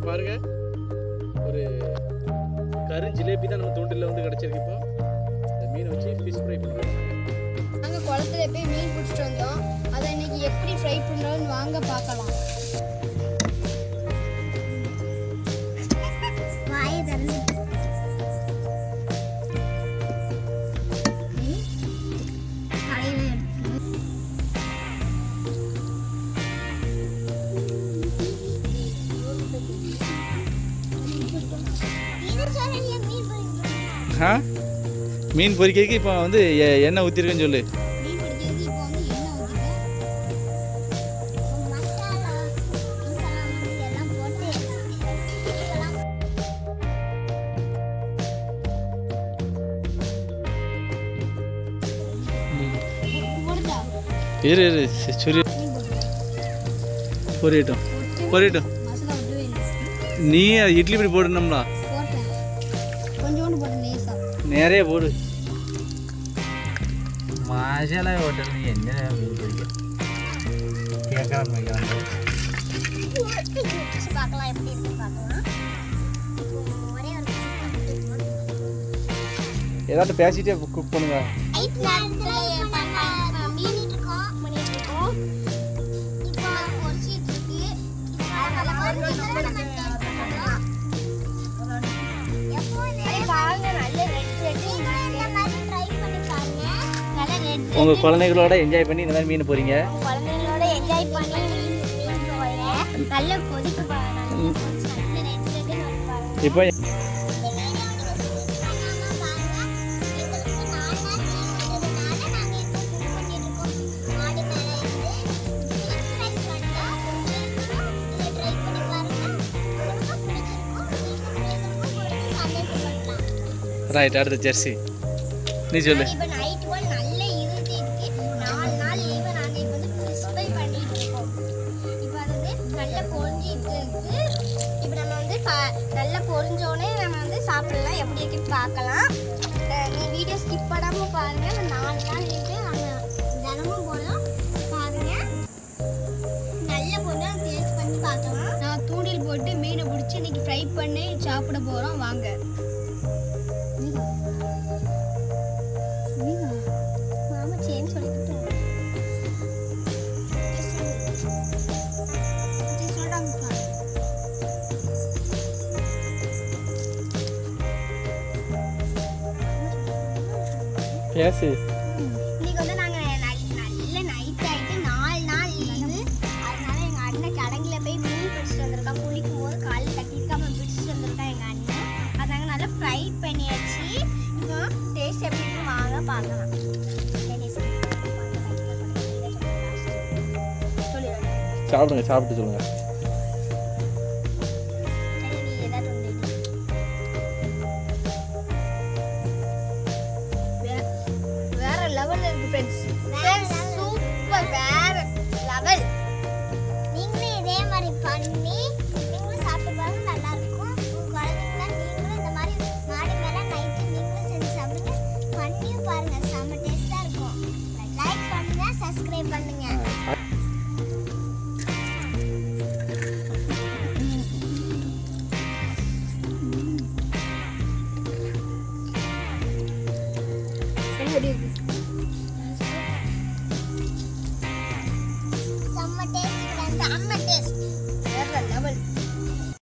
மக்களே பாருங்க. ஒரு கரு ஜிலேபி தான் நம்ம தூண்டில் வந்து கிடச்சிருக்கு இப்போ. இந்த மீன் வச்சு ஃபிஷ் ஃப்ரை பண்ணுறோம் நாங்கள் குளத்துல போய் மீன் பிடிச்சிட்டு வந்தோம். அதை இன்னைக்கு எப்படி ஃப்ரை பண்ணுறோன்னு வாங்க பார்க்கலாம். ஆ? மீன் பொரிக்கிறதுக்கு இப்போ வந்து எ- எண்ணெய் ஊற்றிருக்கேன்னு சொல்லு. இரு இரு சுரி பொரியட்டும். பொரியட்டும். நீ இட்லி இப்படி போடணும்னா லேசா நிறைய போடு മാശാല ഹോട്ടലിൽ നീ എങ്ങനെ മീൻ പൊരിക്കാം കേൾക്കാൻ വയ്ക്കാണ്ട് பார்க்கலாம் எப்படி இருக்கு பார்க்கலாம் ஒரே ஒரு உங்கள் குழந்தைகளோட என்ஜாய் பண்ணி இந்த மாதிரி மீன் போறீங்க? என்ஜாய் பண்ணி நல்ல கொதிக்கு இப்போ ரைட் அடுத்த ஜெர்சி நீ சொல்லு. நல்லா பொரிஞ்சிட்டு இருக்கு. இப்போ நம்ம வந்து பா நல்லா பொரிஞ்சோடனே நம்ம வந்து சாப்பிடலாம். எப்படி இருக்குன்னு பார்க்கலாம். நீ வீடியோ ஸ்கிப் பண்ணாமல் பாருங்க. நாலு நாள் இருக்கு. நாங்கள் தினமும் போகிறோம் பாருங்கள் நல்ல பொருளாக டேஸ்ட் பண்ணி பார்க்கலாம். நான் தூண்டில் போட்டு மீனை பிடிச்சி இன்னைக்கு ஃப்ரை பண்ணி சாப்பிட போகிறோம் வாங்க. பேசு இன்னைக்கு வந்து நாங்கள் நல்ல நைட் ஆகிட்டு நாலு நாள் லீவு அதனால எங்கள் அண்ணன் கடங்குல போய் மீன் பிடிச்சிட்டு வந்திருக்கான். குளிக்கும் போது காலில் பிடிச்சிட்டு வந்திருக்கான் எங்கள் அண்ணன். அதாங்க நல்லா ஃப்ரை பண்ணியாச்சு. இப்போ டேஸ்ட் எப்படி வாங்க பார்க்கலாம். சாப்பிடுங்க சாப்பிட்டு சொல்லுங்க. லெவல் லெவல்ல இருக்கு ஃப்ரெண்ட்ஸ் சூப்பர் வேற லெவல் நீங்களும் இதே மாதிரி பண்ணி செம்ம டேஸ்ட் செம்ம டேஸ்ட்